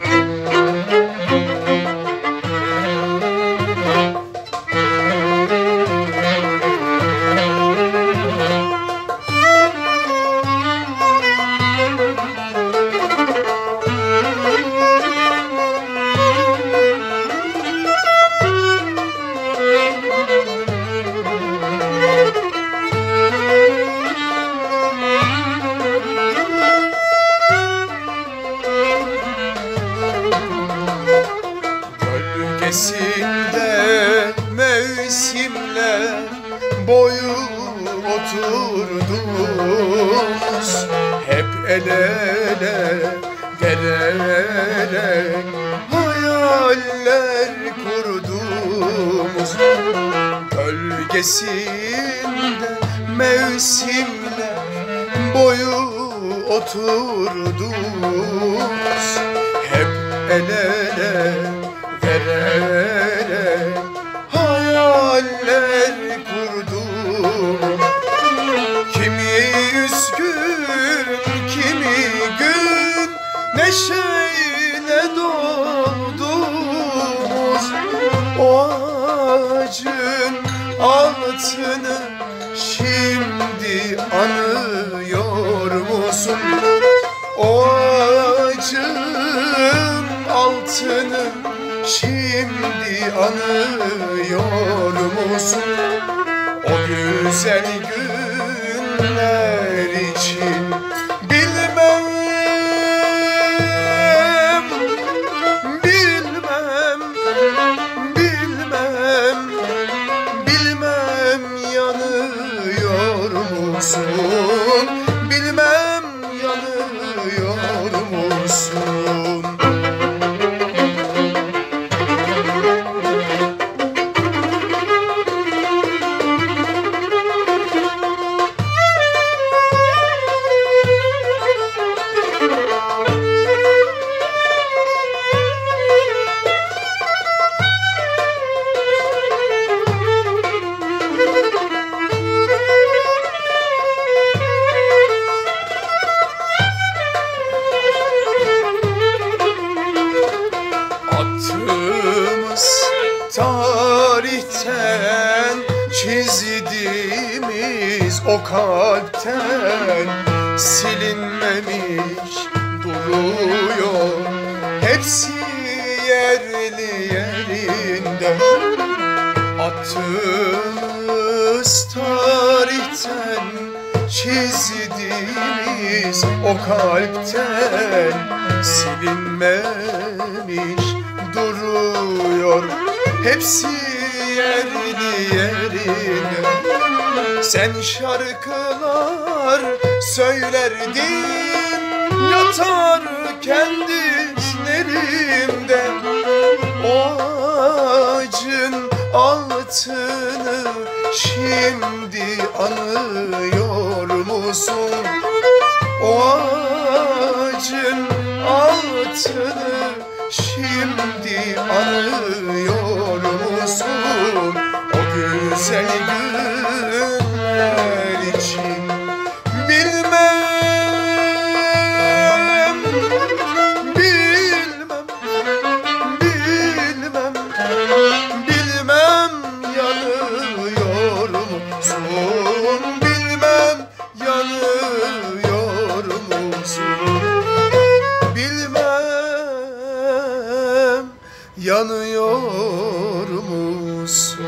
Música Gölgesinde mevsimler boyu oturdunuz Hep el ele gelerek hayaller kurdunuz Gölgesinde mevsimler boyu oturdunuz Hep el ele ağacın altını şimdi anıyor musun? O ağacın altını şimdi anıyor musun? O güzel günler için o kalpten silinmemiş duruyor hepsi yerli yerinde. Attığımız tarihten çizdiğimiz o kalpten silinmemiş duruyor. Hepsi yerli yerine sen şarkılar söylerdin yatar kendi dizlerimde o ağacın altını şimdi anıyor musun? O ağacın altını şimdi anıyor musun? O güzel günler yanıyor musun?